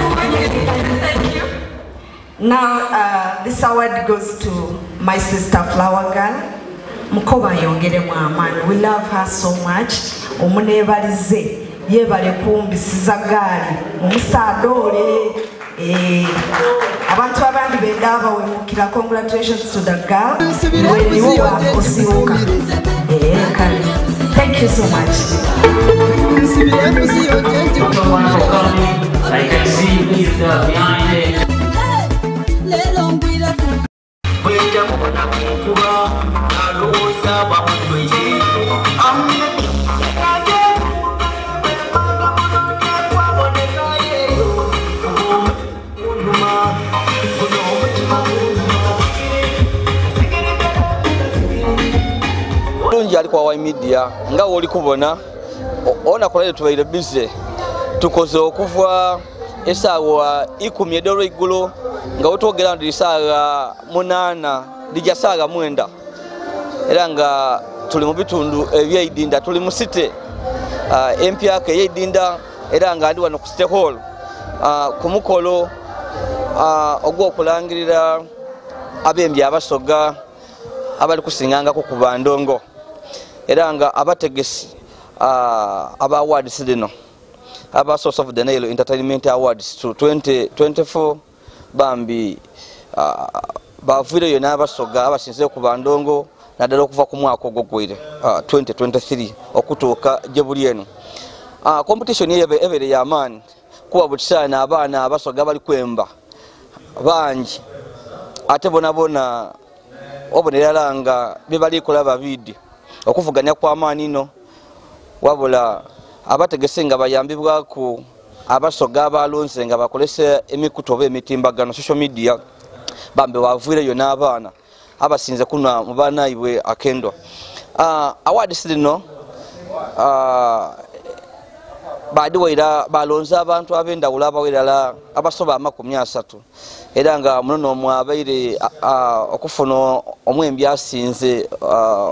Thank you. Now, uh, this award goes to my sister Flower Girl. Mukoba yongeremu amaani. We love her so much. Omuneebalize yeebale kumbisiza gaali mumusaadole Eh, abantu abandi benda bawemukira congratulations to the girl niwo wakosiruka Eh, kale thank you so much Also wonderful company. I can see he's uh, behind it. bulungi ali kwa media nga woli kubona o- onakola lero tubaire bize. Tukoze okuva esaawa ikumi edolweiggulo nga wetwogera nti lisaawa munaana lija saawa mwenda. Era nga tuli mu bitundu ebyeidinda tuli mu site uh, empyaka eyeidinda era nga ndi wano ku site hall. Uh, ku mukolo uh, ogw'okulangirira abembi abasoga abali kusingangako ku bandongo era nga abategesi uh, aba awards lino aba source of the nile entertainment awards to 2024 bambi uh, baviireyo n'abasoga abasinze ku bandongo naddala okuva ku mwaka ogwo gwire uh, 2023 okutuuka gye buli eno competition eyo ebe- ebeere y'amaani kuba bukisaana abaana abasoga bali kwemba bangi. Ate bonabona obonerala nga bebalikola babidi okuvuganya kwamaani no wabula abategese nga bayambibwaku abasoga abalonze nga bakolesa emikutu oba emitimbagano social media bambe waviireyo n'abaana abasinze kunwa mu banaibwe akendwa uh, awards lino uh, badiwaira balonze abantu abendawulo abawerala abasoba amakumi asatu era nga munono omwe abaire okufuna omwembi asinze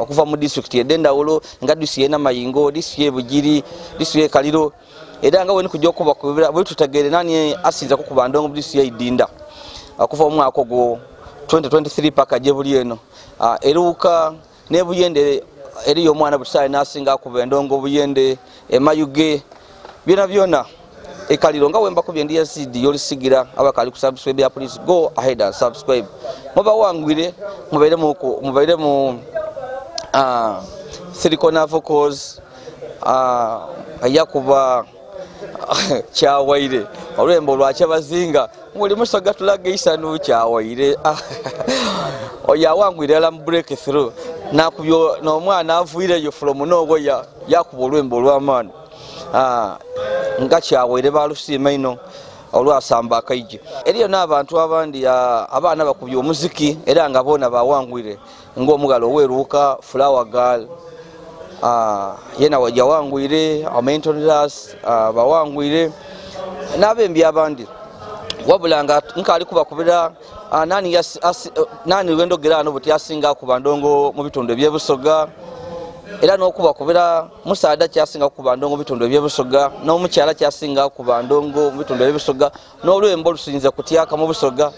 okuva mu disitulikiti edendawulo nga disi ye namayingo disi ye bugiri disi ye kaliro era nga weni kujja okubakubira bwe tutegere nani asinze kukuba ndongo mu disi ye idinda okuva omwaka ogwo 2023 paka gye buli eno Ah, eruuka nebuyende eriyo omwana butisale nasinga akuba endongo obuyende emayuge byona byona ekaliro nga wembakubye ndi yazidi yolisigira abakali ku subscribe ya police go ahead and subscribe. Mubawangwire mubaire mu mubaire mu uh, silicon vocals uh, yakuba kyawaire. Olwembo lwakyabazinga buli musoga tulaga isanu kyawaire. Oyo awangwire ala mu break through n'omwana avuireyo from nowoya yakuba olwembo olw'amaani Ah, nga kyawaire balusiima ino olwasamba akaije eriyo n'abantu abandi ah, abaana bakubye omuziki era nga boona bawangwire. Ng'omugalo oweruuka flower girl Ah, yena yawangwire amentonas bawangwire n'abembi abandi. Wabula nga nkali kubakubira ah, nani lwendogera ano buti asinga kuba ndongo mu bitundu ebyebusoga era n'okubakubira musaada kyasinga kuba ndongo mu bitundu ebyebusoga n'omukyala kyasinga kuba ndongo mu bitundu ebyebusoga n'olwembo lusinze kutyaka mu busoga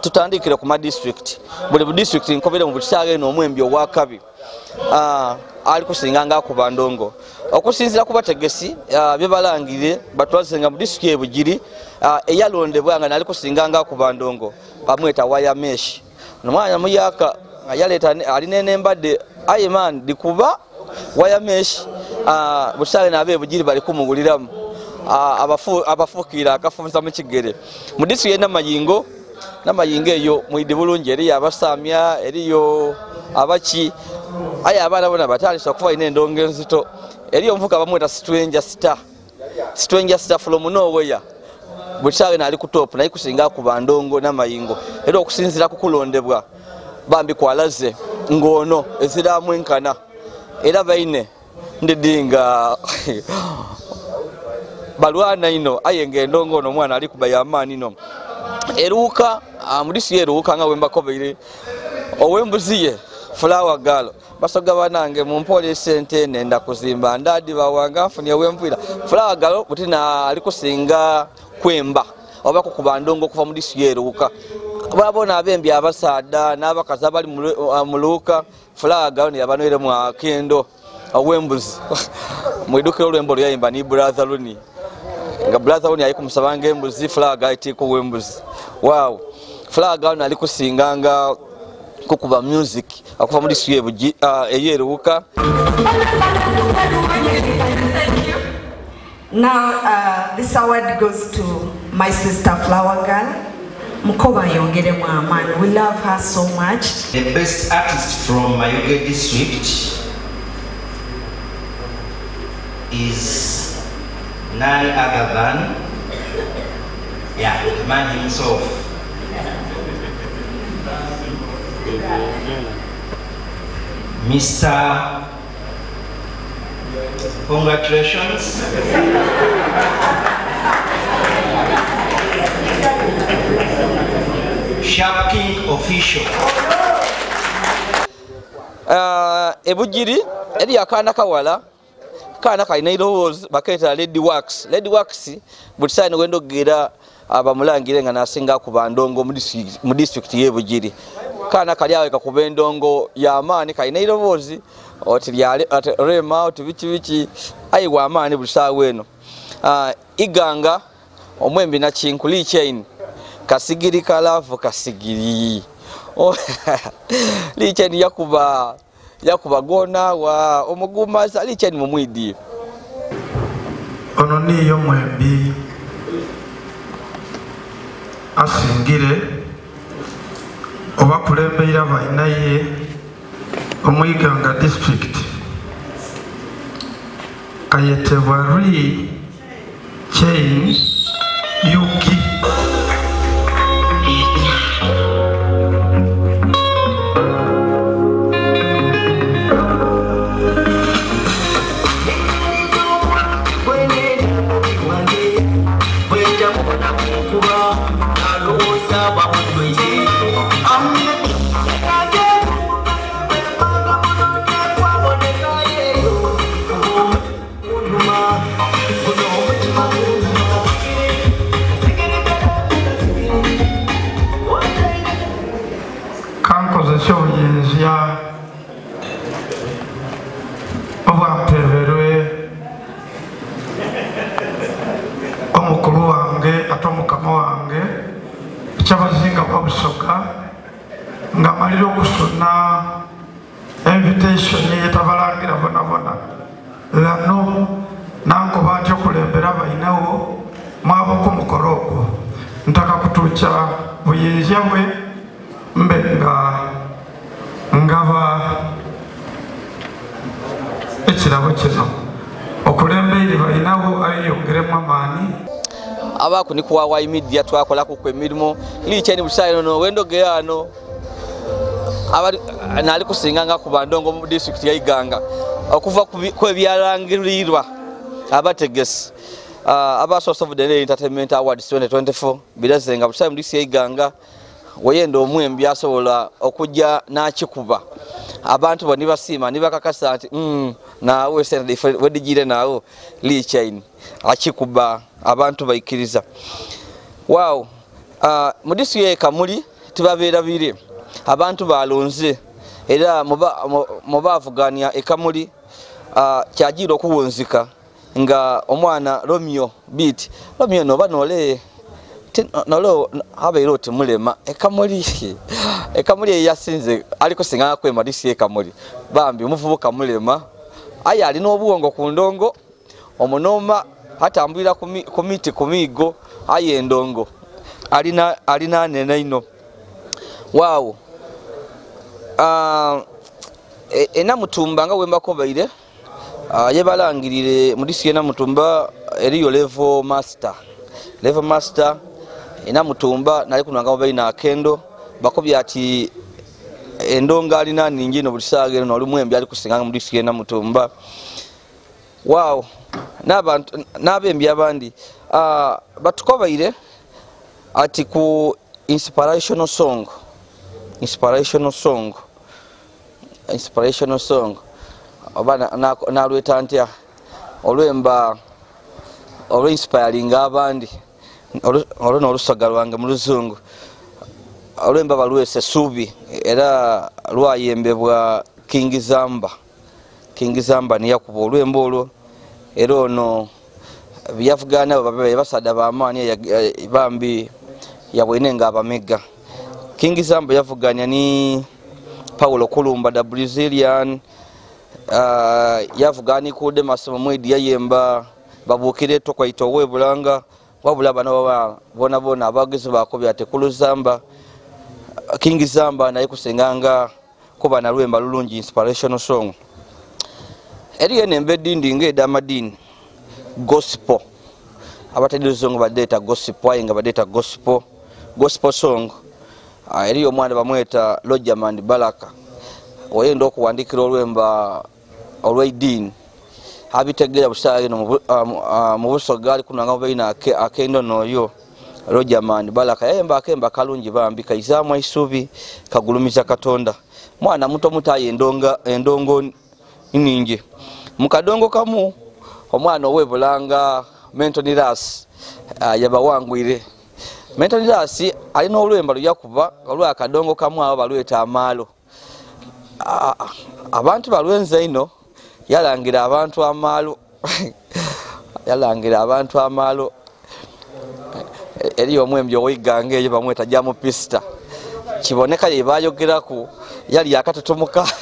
tutandikire ku madistrict. Buli budistrict nkobere mu bukisaala eno omwembi owakabi ali kusinga nga kuba ndongo. Okusinzira ku bategesi byebalangire batwazenga mu disitulikiti ebugiri eyalondebwa nga nali kusinga nga kuba ndongo bamweta wayamesh omwana muyaka ne- alina enembadde ayeman dikuba wayamesh bukisaala eno abebugiri bali kumuwuliramu Ah, abafu- abafuukira akafunza mu kigere. Mu disitulikiti enamayingo namayingo eyo mwidi bulungi eriyo abasamya eriyo abaki. Aye abaana bona batandisa okuva ina endongo enzito. Eriyo omuvuka bamweta stranger star. Stranger star from nowhere. Bukisawe naali ku top naye kusinga kuba ndongo namayingo. Era okusinzira kukulondebwa bambi kwalaze ng'ono eziramu enkana. Era baine ndidinga. Balwana ino aye nga endongo ono omwana ali kuba yamaani no eruuka mudisi ye eruuka nga wembakobeire owembuzi ye flower galo basoga banange mumpola esente nenda kuzimba. Ndadi bawanga nfunye wemvira fulawagalo butina ali kusinga kwemba. Oba kukuba ndongo okuva mu disi yeruuka babona abembi abasaadha n'abakazi abali mu luuka fulawagalo neyabanweremu akendo owembuzi. Mwidukiro olwembo luyayimba ni brother luni nga brother luni ali kumusabanga embuzi fulawagalo itiika owembuzi waaw fulawagalo nali kusinganga kukuba music okuva mu disi eyeruuka. Now, uh, this award goes to my sister Flower Girl. Mukoba Yongere. We love her so much. The best artist from Mayuge district is none other than, yeah, the man himself. Mr. Congratulations. Official. Uh, ebugiri eri akaana kawala kaana kalina irowoozi bakeeta lady wax. Lady wax buli saa niwenda okugera abamulangire nga nasinga kuba ndongo mu disitulikiti y'ebugiri kaana kali awe kakuba endongo y'amaani kalina irowoozi oti rema oti biki biki ayiwa amaani buli saawa eno. Uh, iganga omwembi nakinku lichain kasigiri kalavu kasigiri Oh, licheni yakuba yakubagona wa omugumasa licheni mumwidi. Ono niyo mwembi. Asingire. Obakulembeira balinaye omwiganga district. Ayetebwa ri chain yuki ntaka kutuukya buyinzya bwe mbe nga ngaba ekirabo kino. Okulembeire balinawo ayeyongeremu amaani abakunikuwawayi media twakolakuku emirimu lichaini busaino no wendogera ano. Nali kusinganga ku bandongo mu district ya Iganga. Okuva kwebyalangirirwa abategesi uh, aba source of the entertainment awards 2024 birazenga busaino mu district ya Iganga. Weyenda omwembi asobola okujja nakikuba. Abantu bo nibasiima nibakakasa nti mm, naawe wedigire naawo lichain. Akikuba abantu baikiriza waaw uh, mu district ye kamuli tibabeerabire abantu balonze. Era mubavugania ekamuli uh, kyagiira okuwunzika nga omwana romeo bit romeo noba nole nolo habeire oti mulema ekamuli ekamuli eyasinze alikusinga kwema disi ekamuli. Bambi omuvubuka mulema aye alina obuwongo ku ndongo omunoma atambulira ku miti ku miigo aye endongo. Alina alina anene ino. Waawo uh, enamutumba nga wembakobaire yebalangirire mu disi enamutumba eriyo level master. Level master enamutumba nali kunanga mubaina akendo bakobya ati endonga alina ningi no bulisage no lumwembi ali kusinganga mu disi enamutumba wow n'abantu n'abembi abandi uh, batukobaire ati ku inspirational song inspirational song inspirational song oba nalweta ntya? Olwemba olwinspiringa abandi. Olwo nolusaga lwange mu luzungu. Olwemba balwesa essuubi era lwayembebwa king zamba. King zamba niyakuba olwemba olwo. Era ono byavugana basada bamaani bambi yabwene nga abamega. King zamba yavuganya ni paulo kulumba the brazilian uh, yavuganikude masomo mwedi yayemba babukire tokwaita owebulanga wabula bano bona bona abagezi bakobya tekulu zamba king zamba naye kusenganga kuba na lwemba lulungi inspirational song. Eriyo enemba edindi ngaeda amadini gospel. Abatadde luzungu badeeta gospel aye nga badeeta gospel gospel song. Ah, eriyo omwana bamweta lojamand baraka. Oyenda okuwandikira olwemba olweidiini abitegera busaala ino mu bu- ah, mu- ah, mu busoga ali kunanga mubaina akendono oyo lojamand baraka yayemba akemba kalungi bambi kaizaamu aisubi kagulumiza katonda. Mwana muto endonga- endongo ningi mukadongo kamu omwana owebulanga mentoniras yabawangwire mentoniras alina olwemba luyakuba olwakadongo kamu abo balweta amaalo Ah, abantu balwenza ino yalangira abantu amaalo yalangira abantu amaalo E- eriyo omwembi owiganga eyo bamweta jamupista kiboneka yebayogeraku yali akatutumuka.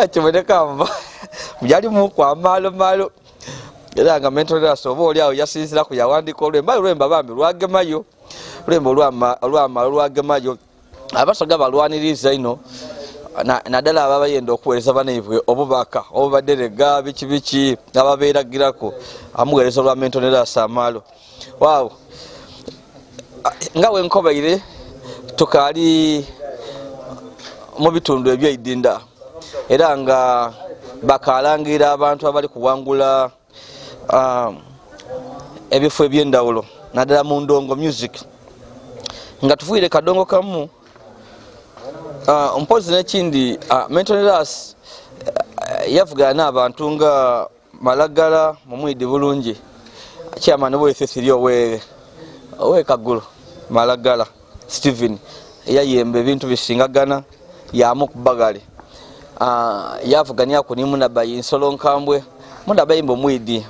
Kiboneka mba byalimuku amaalo maalo era nga mentolas oba oliawo yasinziraku yawandika olwemba aye olwemba bambi lwagemayo olwemba olwama- olwamala olwagemayo abasoga balwaniriza ino na- naddala aba bayenda okuweereza banaibwe obubaka obubaderega biki biki ababeeragiraku amuweereza olwa mentoneras amaalo waawo nga wenkobaire tukaali mu bitundu ebyeidinda era nga bakalangira abantu abali kuwangula ah, ebifo ebyendawulo. Naddala mu ndongo music. Nga tufuire kadongo kamu uh, mpozi nekindi uh, mentoneras uh, yavugana n'abantu nga malagala mumwidi bulungi. Chairman wefethiri owe owekagulu malagala stephen yayemba ebintu bisingagana yamukubagale uh, yavuganyaku ni munabayi nsolo nkambwe munabayi mbe omwidi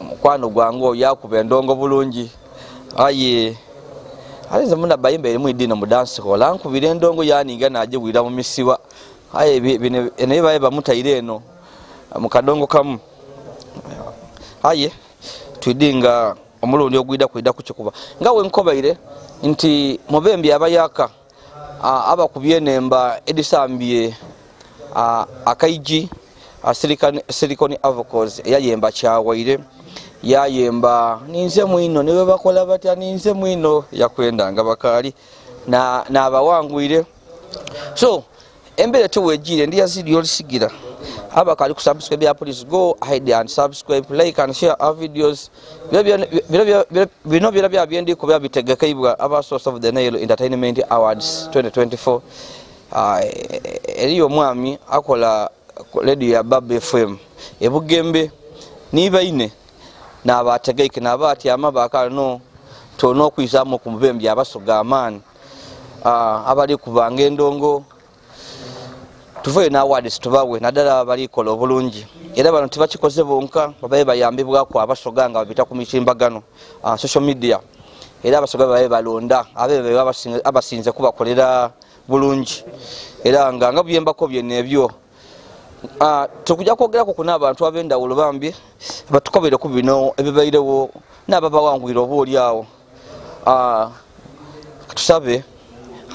mukwano gwange oyo yakuba endongo bulungi. Aye alinze muna bayimba erimu idino mu dance hall. Ankubira endongo yaninga nagiwira mu misiwa. Aye bi- bino naye baye bamutaire eno mu kadongo kamu. Aye twidinga omulundi ogwida kwida kukikuba nga wenkobaire nti mubembi abayaka abakubye enemba edisambye akaiji Silicon- avocos eyayemba kyawaire yayemba. Ninze mwino niwe bakola batya ninze mwino yakwendanga bakaali. Na- nabawangwire so embeera tewegire ndi yazidi olisigira abakali ku subscribe ya please go ahead and subscribe like and share our videos. Bino byo- bino byo- bino byona bya byendiko bya bitegekeibwa aba source of the Nile entertainment awards 2024 Ah, eriyo omwami akola radio ya bab fm ebugembe nibaine nabategeike nabatyama bakano tolina okwizamu ku mubembi abasoga amaani Ah, abali kubanga endongo tuvayo ne awards tubawe naddala abalikola obulungi. Era bano tebakikoze bonka babaye bayambibwaku abasoga nga babita ku mitimbagano ah, social media. Era abasoga babaye balonda abebe abasinze- kubakolera bulungi. Era nga nga byembako byena Ah, tukujja kwogeraku ku n'abantu ab'endawulo bambi batukobere ku bino ebibairewo n'ababawangwire oba oliawo Ah, tusabe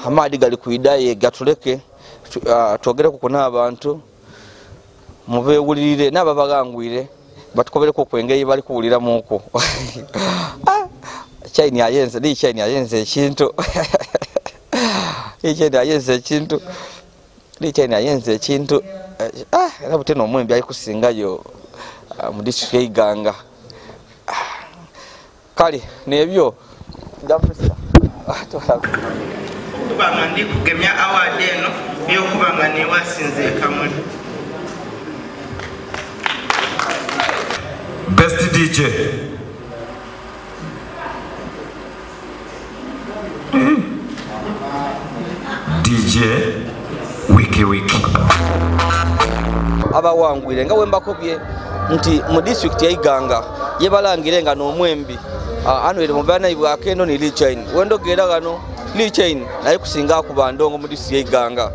amaadi gali kuidaye gatuleke tu- ah, twogereku ku n'abantu mubewulirire n'ababagangwire batukobereku ku engeri bali kuwuliramuku Ah, chaini ayenze ni chaini ayenze ekintu. Ichaini ayenze ekintu. Lichaini ayenze ekintu eh, ah, era buteno omwembi ali kusingayo ah, mu district yeiganga Ah, kale nebyo Ndambusa. Ah, twala- kuba nga ndi kugemya award eno eyokuba nga newasinze ekamuli best dj Eh. dj wiki wiki abawangwire nga wembakubye nti mu disitulikiti yaiganga yebalangire nga n'omwembi. Ah, anwere mubanayi bwakendo ni lichain wendogera gano lichain naye kusinga akuba ndongo mu disitulikiti yaiganga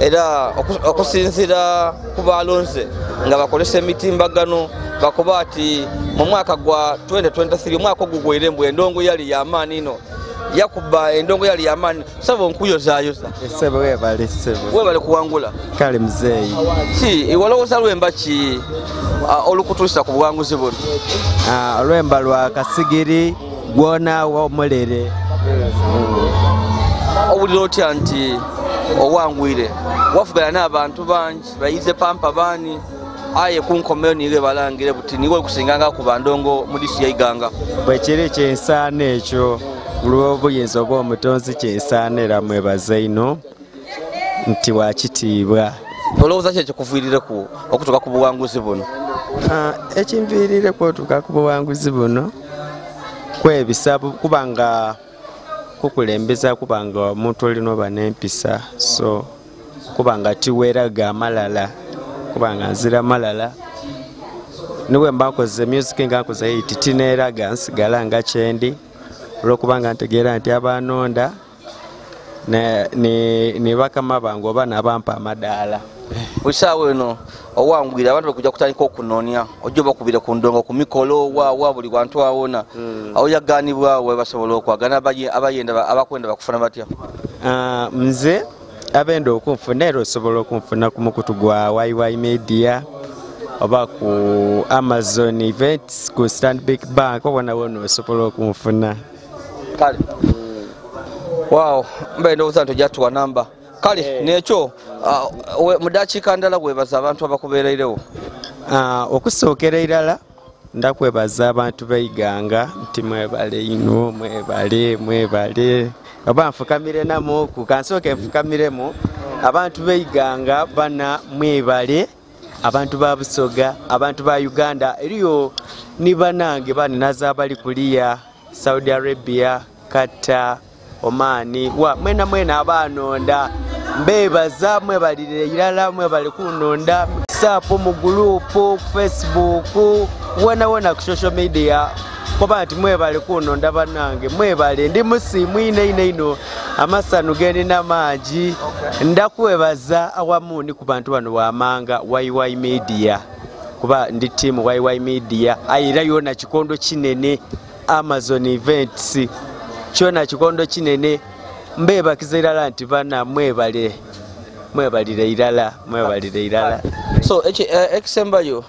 era oku- okusinzira ku balonze nga bakolesa emitimbagano bakuba ati mu mwaka gwa 2023 omwaka ogugwairembu endongo yali yamaani ino yakuba endongo yali yamaani saba onkuyozayoza esebo webale sebo kuwangula. Kale muzeeyi. Si walowooza lwemba ki olukutuusa ku buwanguzi buno? Olwemba lwa kasigiri gwona womulere owulira otya nti owangwire wavugana n'abantu bangi bayize pampa baani? Aye kunkomeyo niwe balangire buti niwe okusinganga ku bandongo mu disi yaiganga. Bwekiri kyensaana ekyo lw'obuyinza obw'omutonzi kyensaana era mwebaze ino nti wakitiibwa olowooza ki ekikuviirireku okutuuka ku buwanguzi buno? Ah, ekinviirire kwotuuka ku buwanguzi buno kwebisa bu- kuba nga kukulembeza kuba nga omuntu olina oba n'empisa so kuba nga tiweeraga amalala kuba nga nzira malala niwe mba nkoze music nga nkoze hiti tineeraga nsigala nga kyendi olwokuba nga ntegeera nti abanonda ne- bakama bange oba nabampa amadaala. Buli saawa eno owangwire abantu bakujja kutandika okunoonya ojja bakubire ku ndongo ku mikolo waawa buli bantu awona. Awo yaganibwawe basobola okwagana abakwenda bakufuna batya? Ah, nze abenda okunfuna era osobola okunfuna ku mukutu gwa yy media oba ku amazon events ku stanbic bank obona wona osobola okunfuna kale. Waawo mbaye ndowooza nti ojatuwa namba. Kale nekyo ah, we- mu dakiika ndala webaza abantu abakubeereirewo Ah, okusookera irala ndakwebaza abantu beiganga nti mwebale ino mwebale mwebale oba nfukamire namuku kansooke nfukamiremu abantu beiganga bana mwebale abantu ba busoga abantu ba uganda. Eriyo ni banange baninaza abali kuliya saudi arabia kata omani wa mwena mwena abanonda. Mbebaza mwebalire irala mwebali kunonda. Sapo mu gurupu facebook wona wona ku social media. Koba nti mwebale kunonda banange mwebale ndi musimu ine ine ino. Amasanu gendina mangi ndakwebaza awamu ni ku bantu bano wamanga yy media. Kuba ndi tiimu yy media. Ayira yona kikondo kinene amazon events. Kyona kikondo kinene. Mbebakiza irala nti bana mwebale mwebalire irala mwebalire irala. So eh, ekisembayo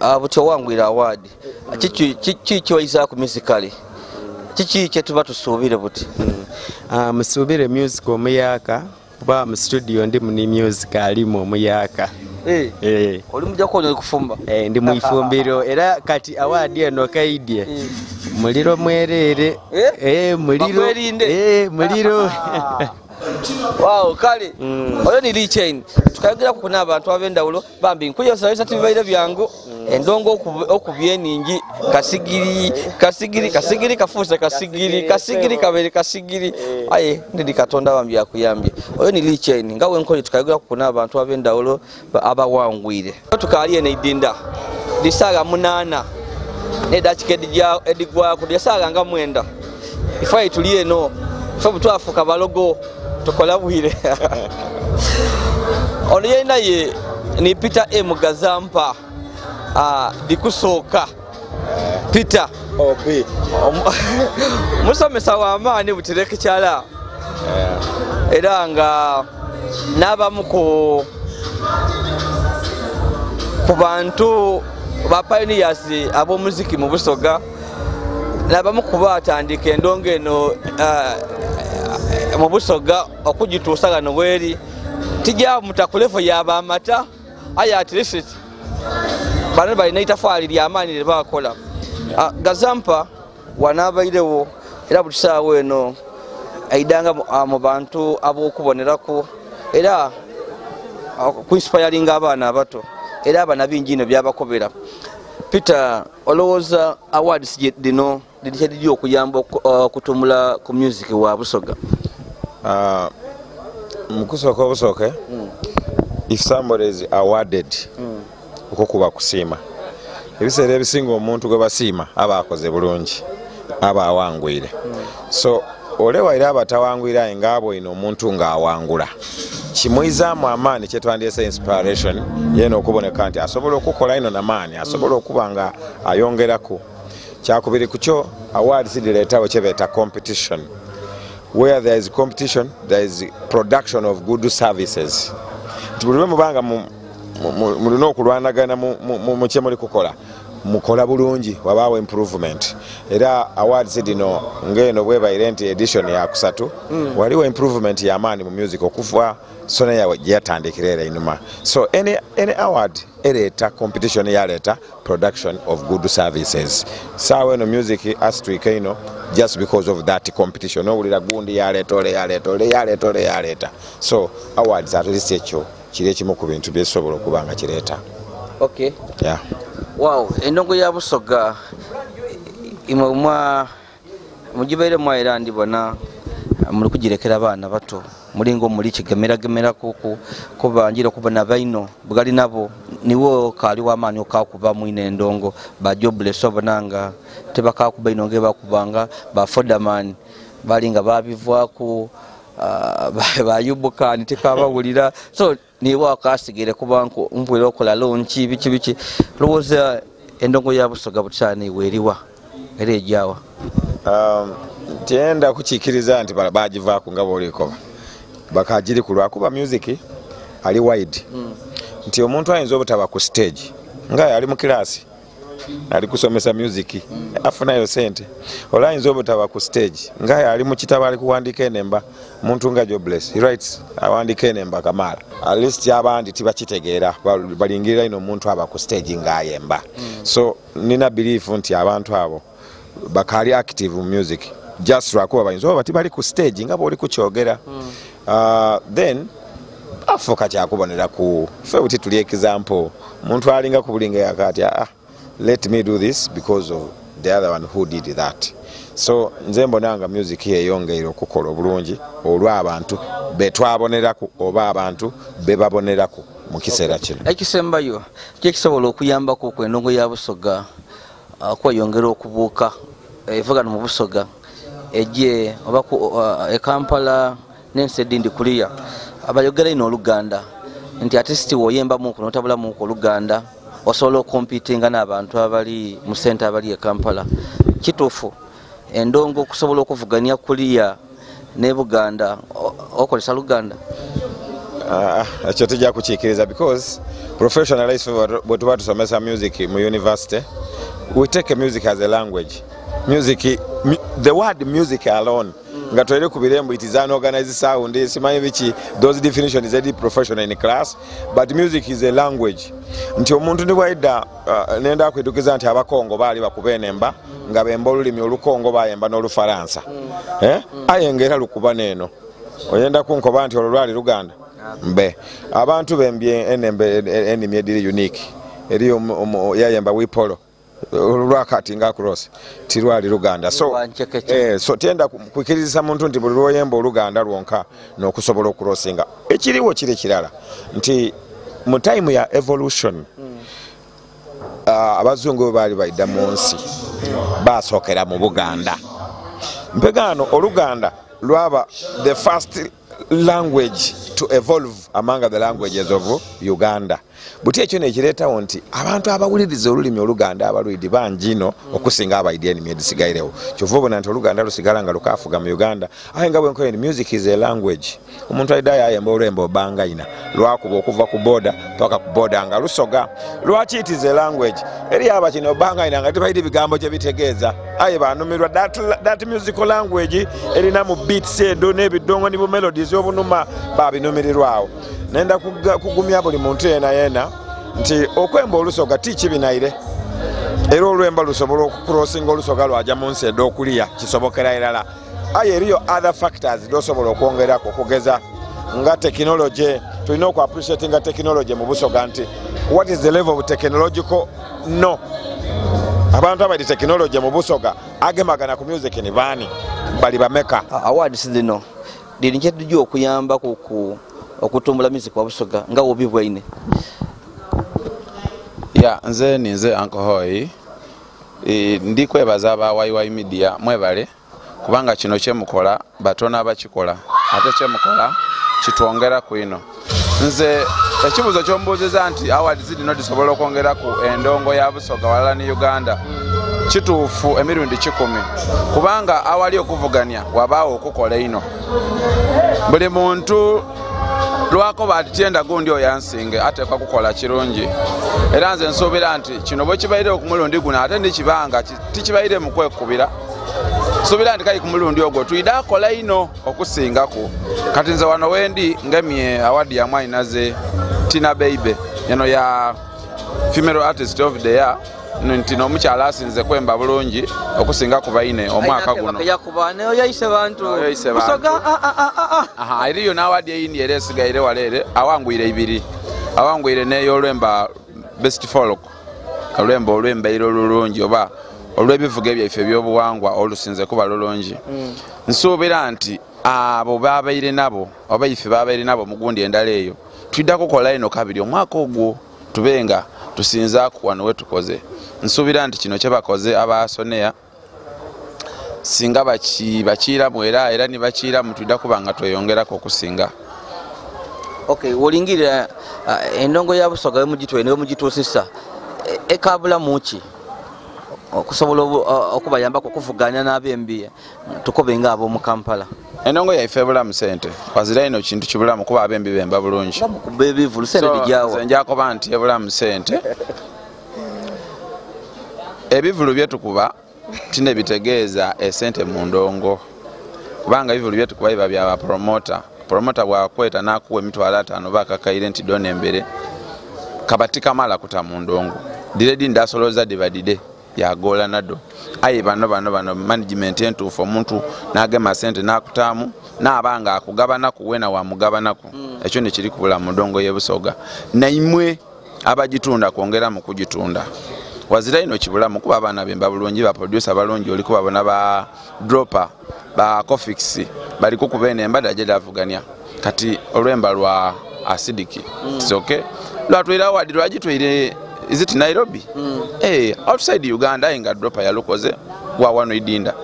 ah, buti owangwire awaadi kiki kiwaizaku musically kiki kyetuba tusuubire buti? Ah, musuubire music omuyaka. Kuba mu studio ndi muni music alimu omuyaka. Eh, oli mujja kuonya kufumba eh, ndi mwifumbiro era kati awaadi eno kaidye muliro mwerere. Eh? Eh, muliro. Bakwerinde? Eh, kale Mm. oyo ni lichain tukayogeraku kuna abantu ab'endawulo bambi nkuyosayisa tibibaire byangu. Endongo okubi- okubya eningi kasigiri kasigiri kasigiri kafuuse kasigiri kasigiri kabere kasigiri. aye ndidi katonda bambi akuyambye oyo ni lichain nga wenkoli tukayogeraku kuna abantu ab'endawulo ba- abawangwire. Tukali eno eidinda lisaaga munaana nedakika edijja- edigwako lyesaaga nga mwenda. Ife tuli eno ife butwafuka balogo tukola bwire ono yena ye ni peter m. Gazampa ah, dikusooka peter. Musomesa w'amaani butereke kyala era nga n'abamu ku bantu ba pioneers ab'omuziki mu busoga. N'abamu ku baatandika endongo eno ah, mu busoga okugituusa gano bweri. Tijja mutakulevo yaba amata aye atleast bano balina itafaali lyamaanyi lye bakola Ah, gazampa wanaabairewo era buli saawa eno aidanga ah, mu bantu ab'okubonerako era ah, kuinsipayalinga abaana abato era abana bingi ino byabakobera peter olowooza awards dino liri kyediri okuyamba oku- okutumula ku music wa busoga? Uh, mukusooka obusooke if somebody is awarded okukuba kusiima ebiseera ebisinga omuntu gwe basiima aba akoze bulungi aba awangwire. So olewaire abatawangwire aye ngaabo ino omuntu ng'awangula kimuyizaamu amaani kyetwandyesa inspiration yeena okuboneka nti asobola okukola ino namaani asobola okuba nga ayongeraku. Kyakubiri ku kyo awards direetawo kyebeeta competition. Where there is competition there is production of good services. Nti buli lwe mubanga mu- mu- mu- mulina okulwanagana mu- mu- mu- mu kyemuli kukola mukola bulungi wabaawo improvement. Era awards dino ngaeno bwebaire nti edition yakusatu waliwo improvement yamaani mu music okuva sona yawe gyeyatandikira era inuma so any, any award ereeta competition yaleeta production of good services. Saawa eno music astrik ino just because of that competition. Owulira gundi yaleeta ole yaleeta ole yaleeta ole yaleeta. So awards at least ekyo kiri ekimu ku bintu byesobola okuba nga kireeta. Okay yeah. wow endongo ya busoga imwe mwa ndibona muli kugirekera abaana bato mulinga omuli kigemeragemeraku kubanjira okubona baino bwegali nabo niwo kali wamaani okakuba mwine endongo bajobles obona nga tebakakuba ino ngebakubanga bafodaman bali nga babivwaku ah, ba- bayubukani tekabawulira so niwe akasigire kuba mpwire okola lonki biki biki. Lowooza endongo ya busoga butyani weeriwa era ejawa um, tyenda kukiikiriza nti bala- bagivaako nga boolikoba bakagiri ku lwakuba music ali wide. Nti omuntu ayinza obutaba ku stage nga ali mu kiraasi ali kusomesa music afunayo sente. Ola ayinza obutaba ku stage nga ali mu kitabo ali kuwandiika enemba muntu nga jobless He writes awandiika enemba kamala. At least abandi tibakitegeera bal- balingirira ino omuntu aba ku stage ng'ayemba so nina belief nti abantu abo bakali active mu music. Just lwakuba bayinza oba tibali ku stage nga bwoli kukyogera. Uh, then afuuka kyakubonera ku fe buti tuli example muntu alinga ku bulinga yakati ah, let me do this because of the other one who did that. So nze mbona nga music yeyongeire okukola obulungi olw'abantu betwaboneraku oba abantu bebaboneraku mu kiseera kino. Ekisembayo kyekisobola okuyambako ku endongo ya busoga ah, kweyongera okubuuka evugano mu busoga ejye oba ah, ekampala n'ensi edindi kuliya. Abayogera ino oluganda nti ate siti woyembamuku notabulamuku oluganda osobola okompitinga n'abantu abali mu sente abali e kampala. Kituufu endongo okusobola okuvugania kuliya ne buganda o- okolesa luganda? Ah, ah, ekyo tujja kukiikiriza because professionally ife bwe tuba tusomesa music mu university we take music as a language. Music mu- the word music alone nga ku birembo it is an organized sound. Simanyi biki those definition is edi professional in class but music is a language. Nti omuntu ndi bwaidda uh, nenda kwidukiza nti abakongo bali bakuba enemba nga bemba olulimi olukongo bayemba n'olufalansa. Eh? mm. ayengera lukuba neeno oyenda kunkoba nti olwo lwali luganda. Mbe. Abantu bembye enembe enimi ediri unique. Eri yayemba wipolo lwakati nga cross tirwali luganda. So, eh, so tenda ku- kukirizisa muntu nti buli lwoyemba oluganda lwonka nokusobola okurosinga ekiriwo kiri kirala nti mu time ya evolution ah, abazungu bwe baali baidda mu nsi basookera mu buganda. Mpegano oluganda lwaba the first language to evolve among the languages of uganda buti ekyo nekireetawo nti abantu abawuliriza olulimi oluganda abalwidi bangi ino okusinga abaidi enimi edisigairewo kyova obona nti oluganda lusigala nga lukafuga mu uganda. Aye nga bwenkoye nti music is a language. Omuntu aliddayo ayemba olwembe obangaina lwakuba okuva ku boda paka ku boda nga lusoga. Lwaki it is a language? Eri aba kino obangaina nga tebalina bigambo gye bitegeeza. Aye banumirwa that, musical language erina mu beats edo n'ebidongo ne bu melodies obunuma babinumirirwawo nenda kugumya buli muntu yena yena nti okwemba olusoga ti kibinaire era olwemba lusobola okukurosinga olusoga lwaja mu nsi edda okuliya kisobokera irala aye eriyo other factors dosobola okwongerako okugeza nga tekinology tulina okuappreciatinga tekinology mu busoga nti what is the level of technological? No. Abantu abali tekinologi mu busoga agemagana ku music ni baani? Bali bameka. Awards zino liri nkyedijja okuyamba ku ku- okutumbula music wa busoga nga wobi bwaine ya nze ninze ankohoi ndi kwebaza aba waiwai media mwebale kubanga kino kyemukola batono abakikola ate kyemukola kitwongera ku ino. Nze ekibuzo kyombuuziza nti awards dino disobola okwongera ku endongo ya busoga walala ne uganda kituufu emirundi kikumi. Kubanga awali okuvuganya wabaawo okukola ino. Buli muntu lwako batityenda gundi oyo ansinge ateekwa kukola kirungi. Era nze nsuubira nti kino bwe kibaire ku mulundi guno ate ndikibanga ki- tikibaire mu kwekubira. Nsuubira nti kali ku mulundi ogwo tuyide akola ino okusingaku kati nze wano wendi ngemye awadi yamu ayinaze tina beibe eno ya female artist of the year nti n'omukyala asinze kwemba bulungi okusinga ku baine omwaka guno. ah, ah, ah, eriyo n'awadi eyindi era esigaire waleere awangwire ibiri. Awangwire n'eyolwemba best folk olwemba olwembaire olulungi oba olw'ebivuga ebyaife ebyobuwangwa olusinze kuba lulungi. Nsuubira nti abo babaire nabo oba ife babaire nabo mugundi endala eyo twidda kukola ino kabiri omwaka ogwo tube nga tusinzaaku wano we tukoze nsuubira nti kino kyebakoze abasoneya singa baki- bakiiramu era era nibakiiramu twidda kuba nga tweyongerako okusinga. Okay wolingirira uh, endongo ya busoga wemugitwene wemugituusisa ekabulamu ki? Okusobola okubayambako okuvuganya n'abembi tukobe nga ab'omu kampala. Endongo yaife ebulamu sente wazira ino kintu kibulamu kuba abembi bemba bulungi. Njakuba nti ebulamu sente ebivulu byetukuba tinebitegeeza esente mu ndongo kubanga ebivulu byetukuba biba byabapromota promota bwakweta nakuwa emitwalo ataano bakakaire nti dona embere kaba tikamala kuta mu ndongo. Diredi ndasoloza dibadide yagola nado aye bano bano bano management entuufu omuntu nagema sente nakutaamu naaba nga akugabanaku wena wamugabanaku ekyo nekiri kubula mu ndongo yebusoga naimwe abagitunda kwongera mu kugitunda wazira ino kibulamu kuba abaana bemba bulungi baproducer balungi oli kubabona ba dropa ba cofix bali kukuba eno embada gyedavugania kati olwemba lwa acidiki tisoke lwatwire awadi lwagitwire is it nairobi? Eh, outside uganda aye nga dropa yalukoze wawano idinda.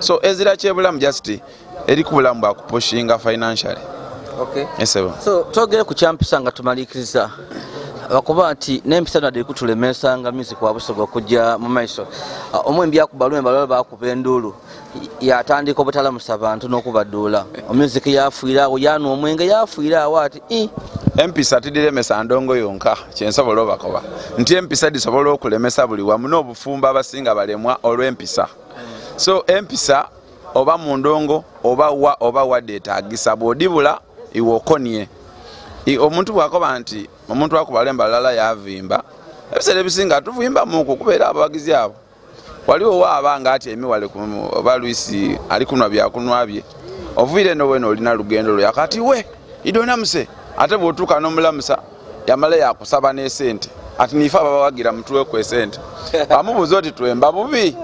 So ezira kyebulamu just eri ku bulamu bwakupushinga financially. Okay. esebo so twogere ku kyampisa nga tumaliriza bakuba nti n'empisa nadde kutulemesa nga music wa busoga okujja mu maiso. Ah, omwembi akuba lwemba lwala bakuba enduulu yatandika obutalamusa bantu n'okubadduula omusic yafiire awo yanwa omwenge yafiire awo ati "I, empisa tidiremesa ndongo yonka kyensobola obakoba. Nti empisa disobola okulemesa buli wamu n'obufumbo abasinga balemwa olw'empisa. So empisa oba mu ndongo oba wa oba wadde etagisa bw'odibula iwe okonye. Omuntu bwakoba nti omuntu akuba lemba lala yavimba. Ebiseera ebisinga tuvimba muku kubeera abawagizi abo. Waliwo waaba nga ati emiwale ku- oba lwisi ali kunwa byakunwa bye. Oviire nowena olina lugendo lwe. Yakati we idonamuse ate bwotuuka n'omulamusa yamala yakusaba n'esente ati nife ababawagira mutuweku esente amubuuza oti twemba bubi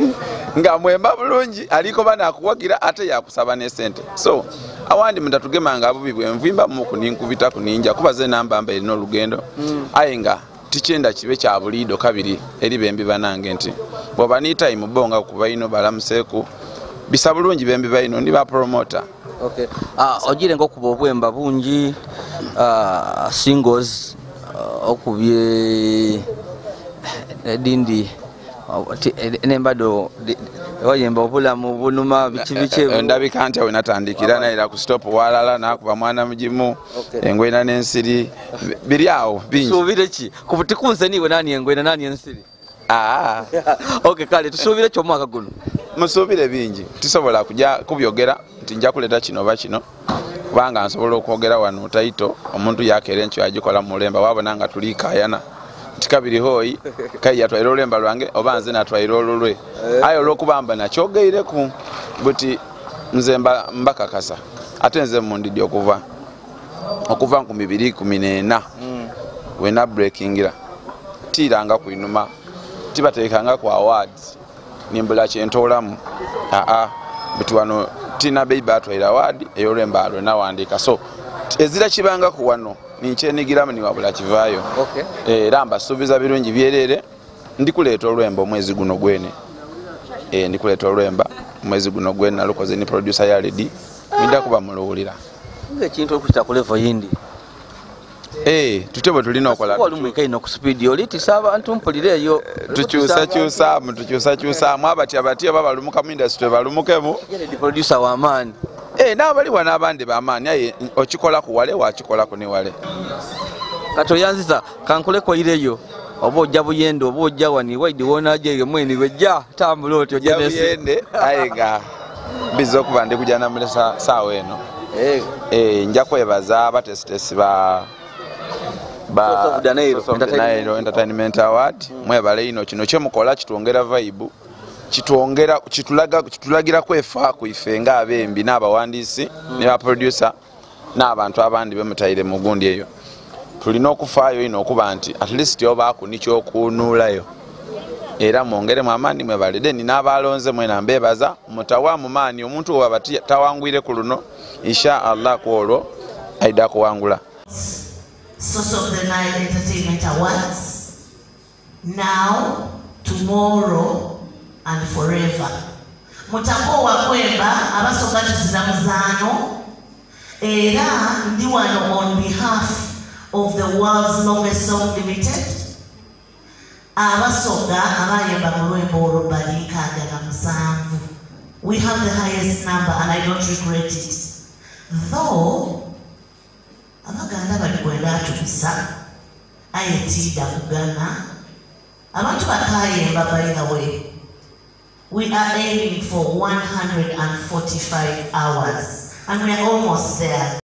nga mwemba bulungi aliko banakuwagira ate yakusaba n'esente so awandi mutatugemanga bubi bwenvimba muku ninkubita kuninja kubaze nambamba erina olugendo. Aye nga tikyenda kibe kya buliido kabiri eri bembi banange nti bwoba ni time bonga kuba ino balamuseeku bisa bulungi bembi baino ndi bapromota okay. Ah, ogire ngaokuba obwemba bungi ah, singles ah, okubye edindi nembado wayemba obulamu bunuma biki biki Eh, ndabika nti awe natandikira naira ku stop walala nakuba mwana mugimu engwena n'ensiri Bi- biri awo bingi. Tusuubire ki? Tikunze niwe nani engwena nani ensiri. Ah, okay kale tusuubire ki omwaka guno? Musuubire bingi. Tisobola kuja kubyogera nti nja kuleta kino oba kino kubanga nsobola okwogera wano taito omuntu yakeera enkyo yagikola mu lemba wabona nga tuli kayana nti kabiri hooyi kai yatwaire olemba lwange oba nze natwaire olulwe. Aye olwokuba mba nakyogeireku buti nze mba- mbakakasa. Ate nze mundidi okuva okuva nku bibiri kumi nena wena breakingira tiiranga kuinuma tibateekanga ku awards. Nimbula kyentoolamu aa bitu wano tina beibe atwaire award ey'olwemba lwenawandiika so ezira kibanga ku wano ninkyenigiramu niwabula kivaayo era mbasuubiza birungi byereere ndikuleeta olwemba omwezi guno gwene. Eh, ndikuleeta olwemba omwezi guno gwene nalukoze ni producer yaledi ninda kuba muluwulira ngaekintu okukita ku levo yindi. Eh, tutyo bwe tulina okola wali mweka ino ku speedi olitisa abantu mpulira eyo. Tukyusakyusaamu tukyusakyusaamu. Abatya batya babalumuka mu indasitry balumukemu. Producer wamaani Eh, n'abali wano abandi bamaani aye okikola ku wale wakikolaku ne wale. Kati oyanziza kankuleko ireyo oba ojja buyende oba ojja wani waidi wonajeyo mweni wejja tambula otyo jabuyende aye nga mbiza okuba ndi kuja namule sa- saawa eno. Eh, nja kwebaza abatesitesi ba ba- Source of Danairo Source of Danairo entertainment. Award. Mwebale ino kino kyemukola kitwongera vibe kitwongera kitulaga kitulagira kwefa ku ife ng'abembi n'abawandiisi ne baproducer n'abantu abandi bemutaire mu gundi eyo. Tulina okufaayo ino okuba nti at least obaako nikyokunuulayo era mwongeremu amaani mwebale deni n'abalonze mwena mbebaza mutawa mu maani omuntu waba ti- tawangwire ku luno insha allah ku olwo aida kuwangula Source of the Nile Entertainment Awards. Now, tomorrow, and forever. Mutakowa kwemba abasoka tuzira muzaano era ndi wano on behalf of the world's longest song limited abasoga abayemba mu lwembo olwo bali we have the highest number and i don't regret it though bali aye kugana. Abantu we are aiming for 145 hours and we are almost there